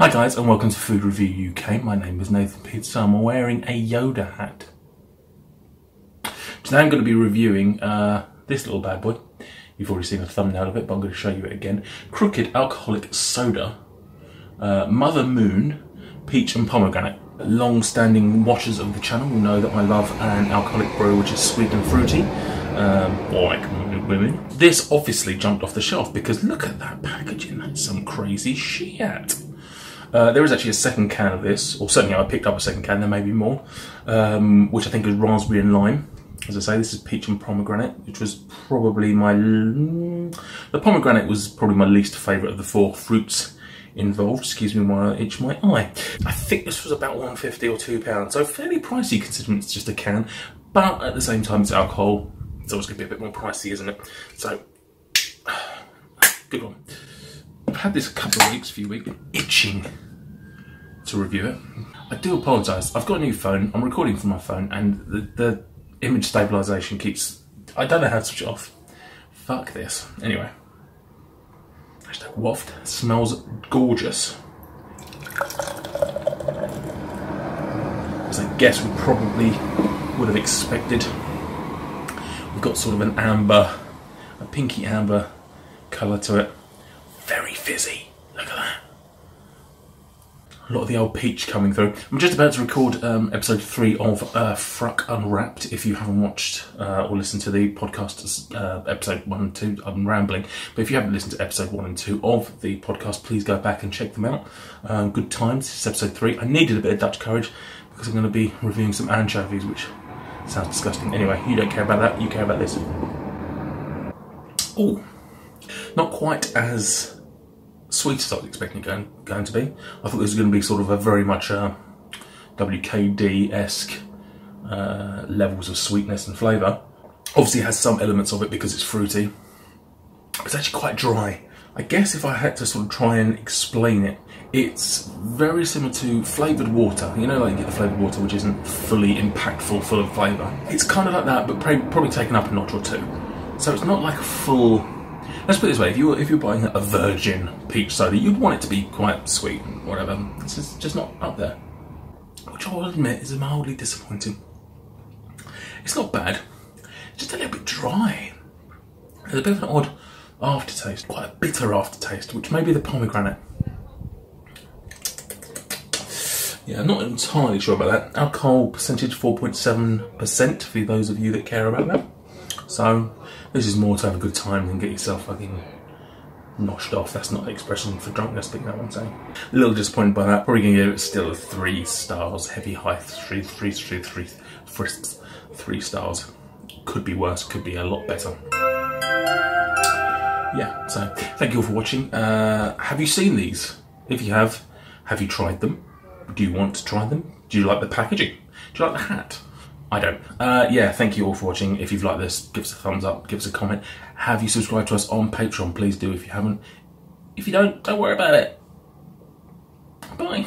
Hi guys and welcome to Food Review UK. My name is Nathan Pitts. I'm wearing a Yoda hat. Today I'm going to be reviewing uh, this little bad boy. You've already seen the thumbnail of it, but I'm going to show you it again. Crooked Alcoholic Soda, uh, Mother Moon, Peach and Pomegranate. Long-standing watchers of the channel will know that I love an alcoholic brew which is sweet and fruity, um, like women. This obviously jumped off the shelf because look at that packaging, that's some crazy shit. Uh, there is actually a second can of this, or certainly I picked up a second can, there may be more, um, which I think is raspberry and lime. As I say, this is peach and pomegranate, which was probably my... The pomegranate was probably my least favourite of the four fruits involved. Excuse me while I itch my eye. I think this was about 150 or £2, so fairly pricey considering it's just a can, but at the same time it's alcohol, it's always going to be a bit more pricey, isn't it? So, good one. I've had this a couple of weeks, few weeks, itching to review it. I do apologise. I've got a new phone. I'm recording from my phone, and the, the image stabilisation keeps. I don't know how to switch it off. Fuck this. Anyway. Hashtag waft. Smells gorgeous. As I guess we probably would have expected. We've got sort of an amber, a pinky amber colour to it very fizzy. A lot of the old peach coming through. I'm just about to record um, episode three of uh, FRUK Unwrapped. If you haven't watched uh, or listened to the podcast, uh, episode one and two, I'm rambling. But if you haven't listened to episode one and two of the podcast, please go back and check them out. Um, good times. This is episode three. I needed a bit of Dutch courage because I'm going to be reviewing some anchovies, which sounds disgusting. Anyway, you don't care about that. You care about this. Oh, not quite as sweet as I was expecting it going, going to be. I thought this was going to be sort of a very much uh, WKD-esque uh, levels of sweetness and flavour. Obviously has some elements of it because it's fruity. It's actually quite dry. I guess if I had to sort of try and explain it, it's very similar to flavoured water. You know, like you get the flavoured water which isn't fully impactful, full of flavour. It's kind of like that, but probably taken up a notch or two. So it's not like a full Let's put it this way: if you're if you're buying a virgin peach soda, you'd want it to be quite sweet, and whatever. This is just not up there, which I will admit is mildly disappointing. It's not bad, just a little bit dry. There's a bit of an odd aftertaste, quite a bitter aftertaste, which may be the pomegranate. Yeah, I'm not entirely sure about that. Alcohol percentage 4.7% for those of you that care about that. So this is more to have a good time than get yourself fucking noshed off. That's not the expression for drunkenness, but you know what I'm saying. A little disappointed by that. Probably gonna give it still three stars. Heavy high three three three three frisks. Three stars. Could be worse, could be a lot better. Yeah, so thank you all for watching. Uh, have you seen these? If you have, have you tried them? Do you want to try them? Do you like the packaging? Do you like the hat? I don't. Uh, yeah, thank you all for watching. If you've liked this, give us a thumbs up, give us a comment. Have you subscribed to us on Patreon? Please do if you haven't. If you don't, don't worry about it. Bye.